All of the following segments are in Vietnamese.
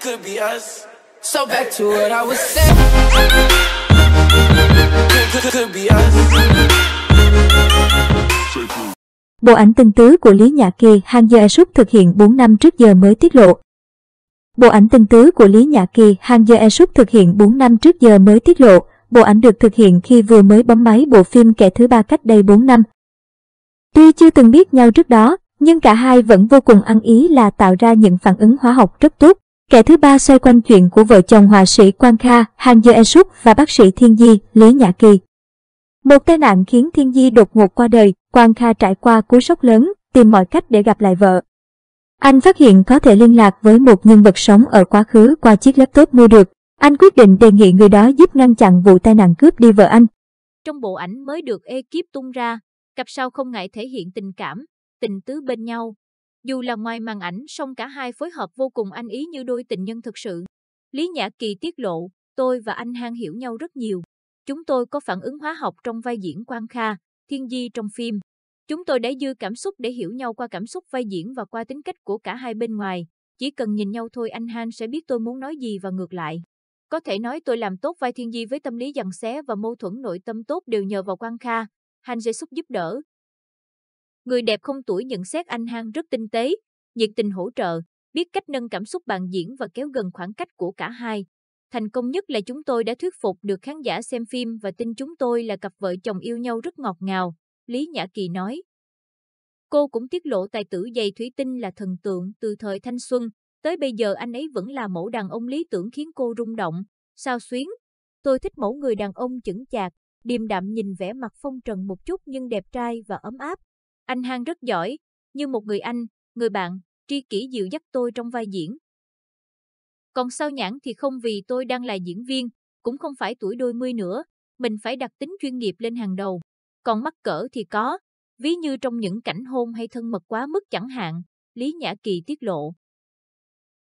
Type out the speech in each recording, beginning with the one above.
could be us. So back to what I was saying. Could, be us. Bộ ảnh tinh tứ của Lý Nhã Kỳ Hang Year Suk thực hiện 4 năm trước giờ mới tiết lộ. Bộ ảnh tinh tứ của Lý Nhã Kỳ Hang Year Suk thực hiện 4 năm trước giờ mới tiết lộ. Bộ ảnh được thực hiện khi vừa mới bấm máy bộ phim Kẻ thứ ba cách đây 4 năm. Tuy chưa từng biết nhau trước đó, nhưng cả hai vẫn vô cùng ăn ý là tạo ra những phản ứng hóa học rất tốt. Kẻ thứ ba xoay quanh chuyện của vợ chồng họa sĩ Quang Kha, Hang E Suk và bác sĩ Thiên Di, Lý Nhã Kỳ. Một tai nạn khiến Thiên Di đột ngột qua đời, Quang Kha trải qua cú sốc lớn, tìm mọi cách để gặp lại vợ. Anh phát hiện có thể liên lạc với một nhân vật sống ở quá khứ qua chiếc laptop mua được. Anh quyết định đề nghị người đó giúp ngăn chặn vụ tai nạn cướp đi vợ anh. Trong bộ ảnh mới được ekip tung ra, cặp sau không ngại thể hiện tình cảm, tình tứ bên nhau. Dù là ngoài màn ảnh song cả hai phối hợp vô cùng anh ý như đôi tình nhân thực sự. Lý Nhã Kỳ tiết lộ, tôi và anh Hang hiểu nhau rất nhiều. Chúng tôi có phản ứng hóa học trong vai diễn Quang Kha, Thiên Di trong phim. Chúng tôi đã dư cảm xúc để hiểu nhau qua cảm xúc vai diễn và qua tính cách của cả hai bên ngoài. Chỉ cần nhìn nhau thôi anh Han sẽ biết tôi muốn nói gì và ngược lại. Có thể nói tôi làm tốt vai Thiên Di với tâm lý giằng xé và mâu thuẫn nội tâm tốt đều nhờ vào Quang Kha. Han Jae-suk giúp đỡ. Người đẹp không tuổi nhận xét anh Hang rất tinh tế, nhiệt tình hỗ trợ, biết cách nâng cảm xúc bàn diễn và kéo gần khoảng cách của cả hai. Thành công nhất là chúng tôi đã thuyết phục được khán giả xem phim và tin chúng tôi là cặp vợ chồng yêu nhau rất ngọt ngào, Lý Nhã Kỳ nói. Cô cũng tiết lộ tài tử dày thủy tinh là thần tượng từ thời thanh xuân, tới bây giờ anh ấy vẫn là mẫu đàn ông lý tưởng khiến cô rung động, sao xuyến. Tôi thích mẫu người đàn ông chững chạc, điềm đạm nhìn vẻ mặt phong trần một chút nhưng đẹp trai và ấm áp. Anh Hang rất giỏi, như một người anh, người bạn, tri kỷ dịu dắt tôi trong vai diễn. Còn sao nhãn thì không vì tôi đang là diễn viên, cũng không phải tuổi đôi mươi nữa, mình phải đặt tính chuyên nghiệp lên hàng đầu. Còn mắc cỡ thì có, ví như trong những cảnh hôn hay thân mật quá mức chẳng hạn, Lý Nhã Kỳ tiết lộ.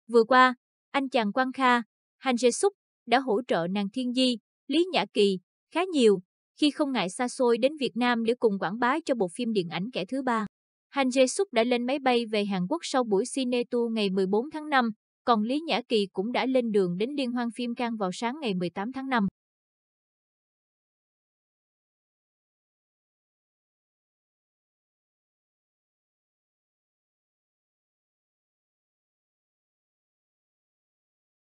Vừa qua, anh chàng Quang Kha, Han Jae Suk đã hỗ trợ nàng Thiên Di, Lý Nhã Kỳ khá nhiều khi không ngại xa xôi đến Việt Nam để cùng quảng bá cho bộ phim điện ảnh kẻ thứ ba. Han Jae Suk đã lên máy bay về Hàn Quốc sau buổi Cine Tour ngày 14 tháng 5, còn Lý Nhã Kỳ cũng đã lên đường đến Liên hoan phim Cannes vào sáng ngày 18 tháng 5.